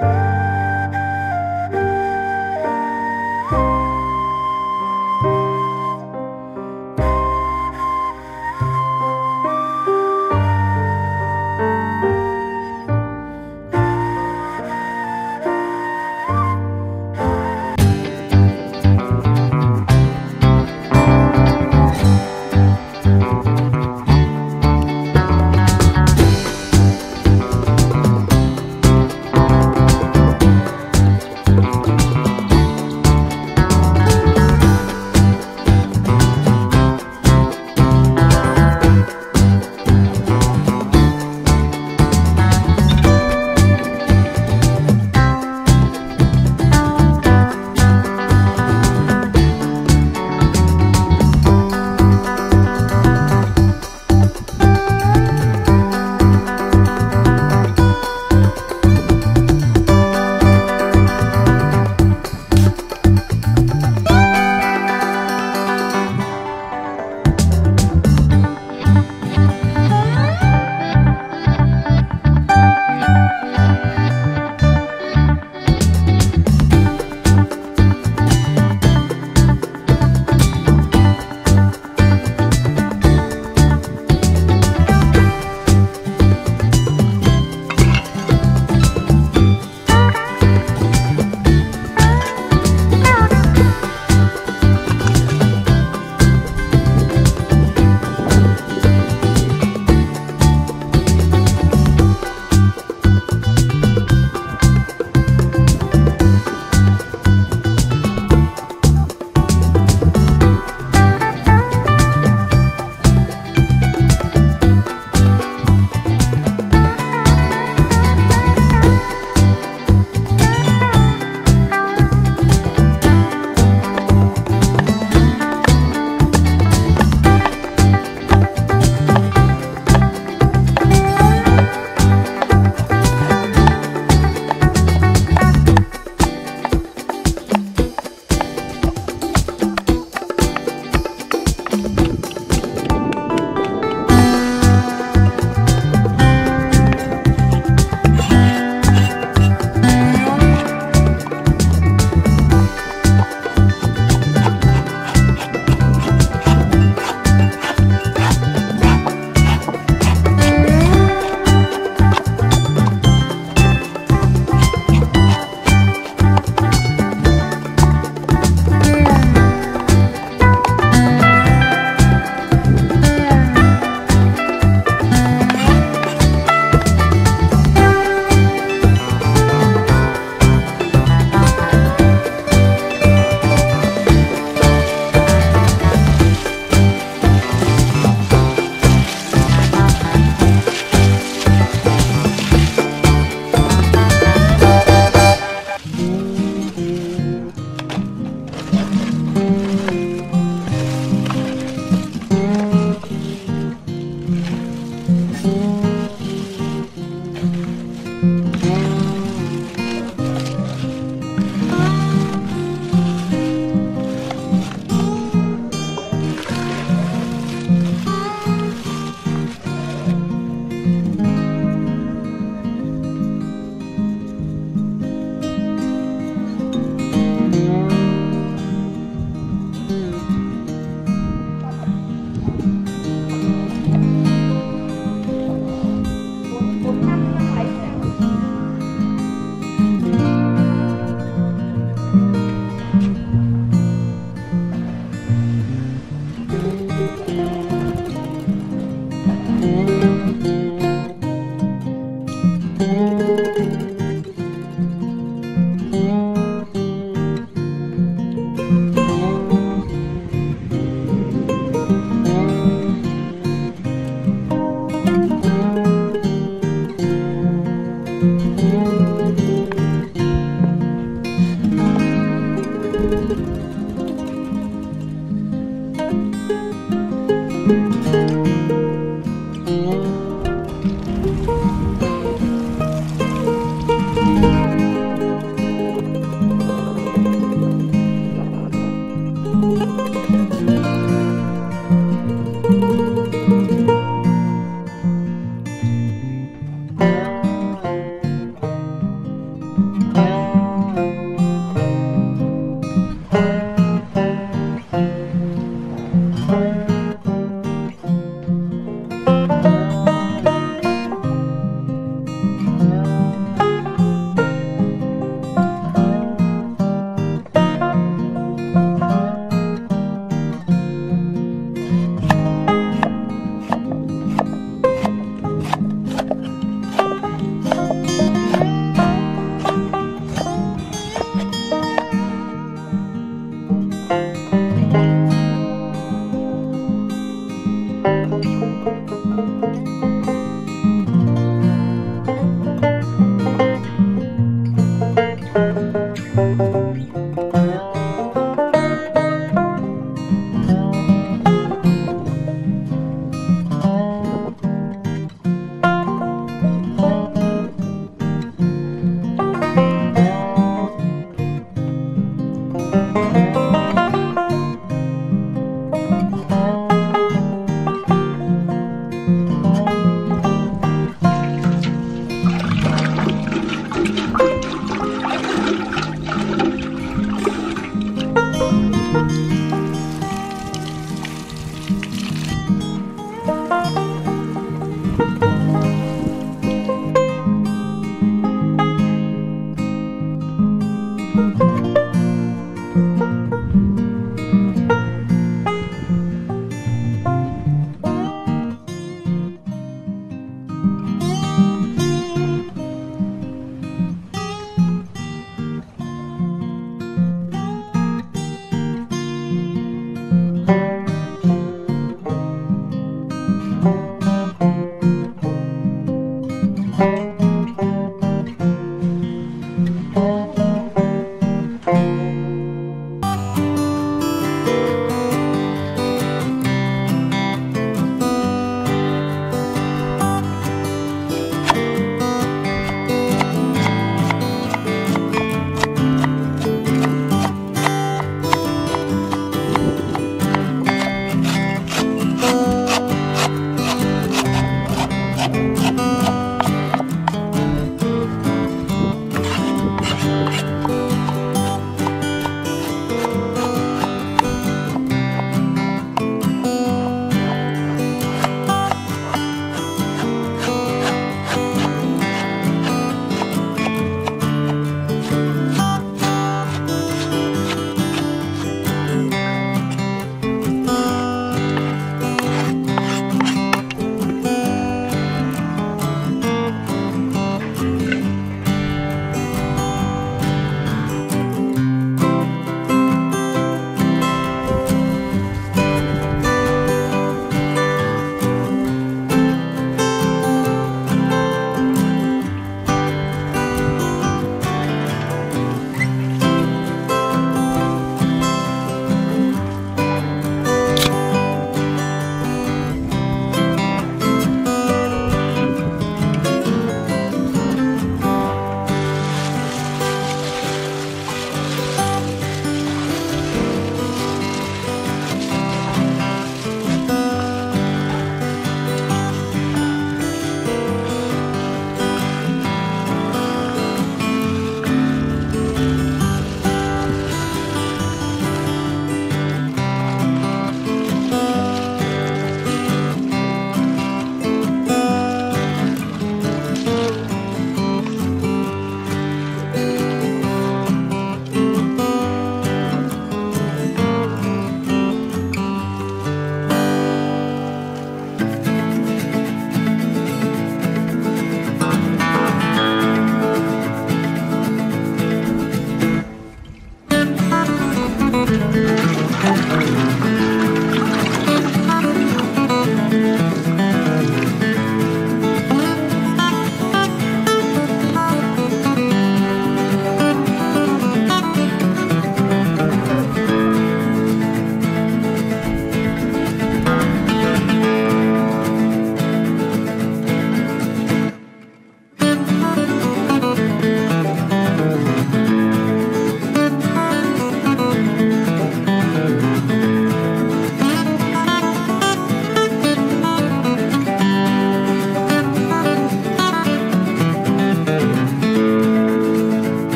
you.